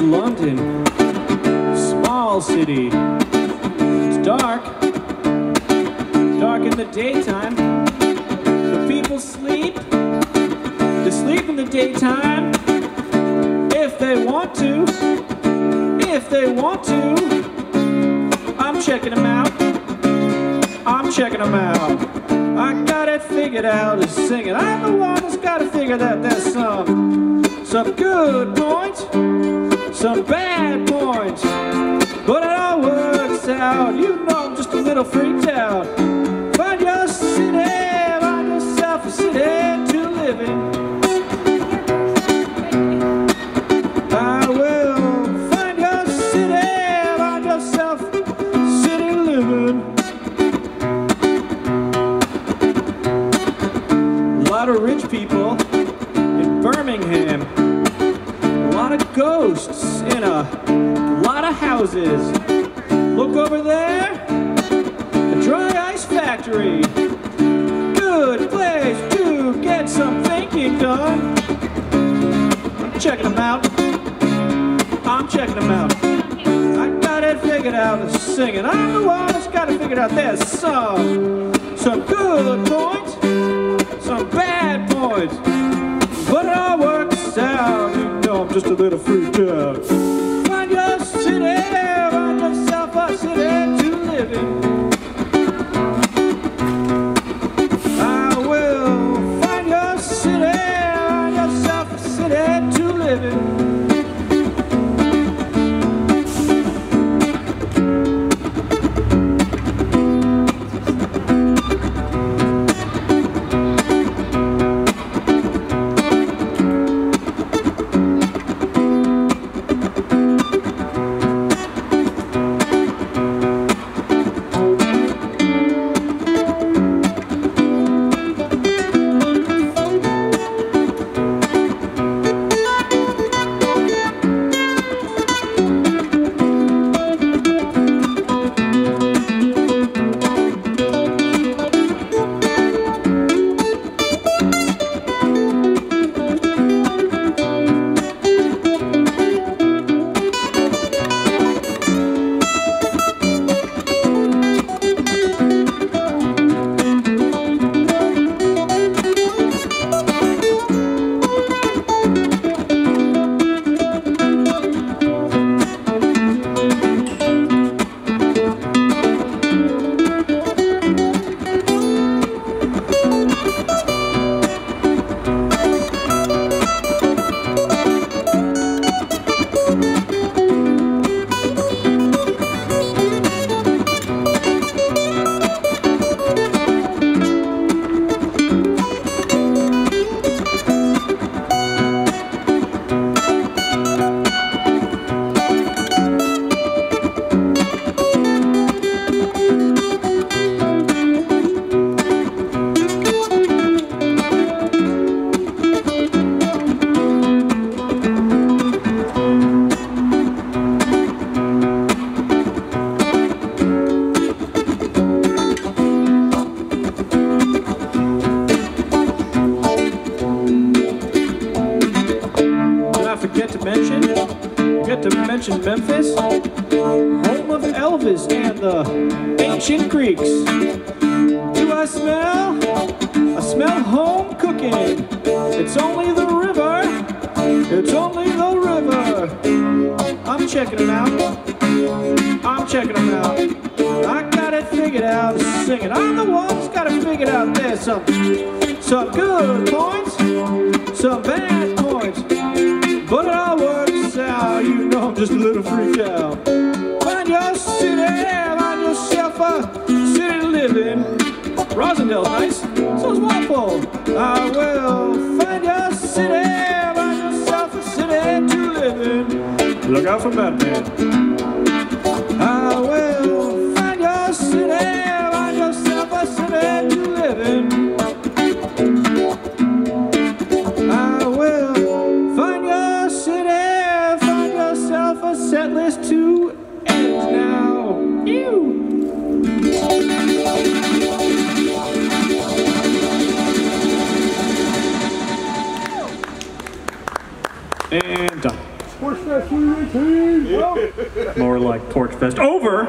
London, small city. It's dark, dark in the daytime. The people sleep, they sleep in the daytime. If they want to, if they want to. I'm checking them out, I'm checking them out. I got it figured out as singing. I'm the one that's got to figure out. There's some, some good points, some bad points, but it all works out. You know I'm just a little freaked out. Find your city, find yourself a city to live in. I will find your city, find yourself city living. A lot of rich people in Birmingham. A lot of houses. Look over there. A dry ice factory. Good place to get some thinking done. I'm checking them out. I'm checking them out. I got it figured out. Singing. I'm the one that's got it figured out. There's some, some good points some bad points, but it all works out. You know, I'm just a little freaked out. To mention Memphis, home of Elvis and the ancient Greeks. Do I smell? I smell home cooking. It's only the river. It's only the river. I'm checking them out. I'm checking them out. I got it figured out. Singing. I'm the one that's got it figured out. There's some, some good points, some bad points. But it all I'm just a little freaked out. Find your city, find yourself a city to live in. Roslindale's nice, so's Walpole. I will find your city, find yourself a city to live in. Look out for Batman. I will find your city, set list to end now. Ew. And done. Porch Fest 2018. More like Porch Fest over.